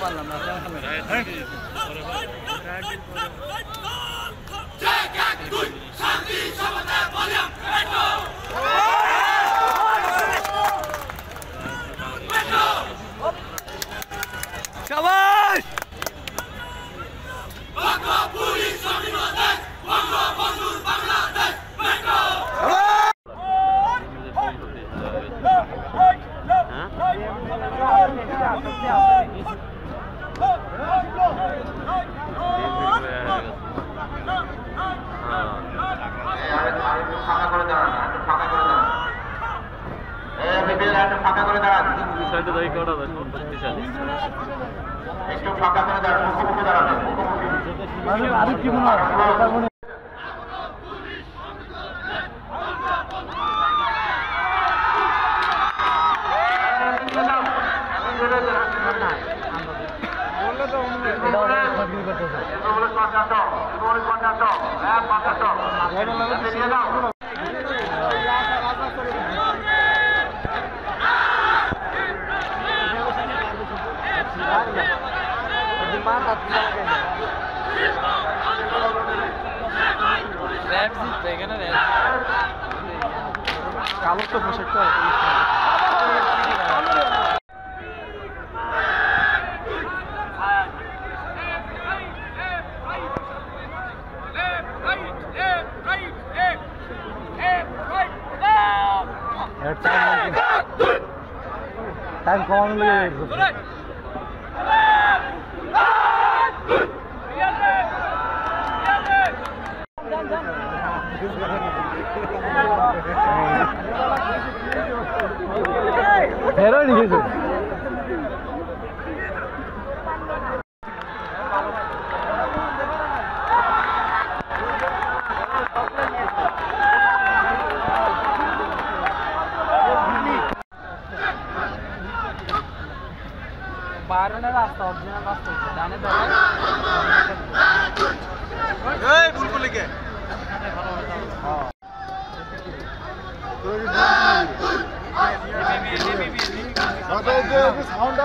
वाला मैं शांति একটু ফাঁকা করে দাঁড়ান। একটু ফাঁকা করে দাঁড়ান মুখোমুখি দাঁড়াবেন মুখোমুখি কালো তো পোশাকটা টাইম লেগে Herhalde geziyor. বাইরে রাস্তা অরিজিনাল রাস্তা জানে এই বুলবুল লিখে সাউন্ড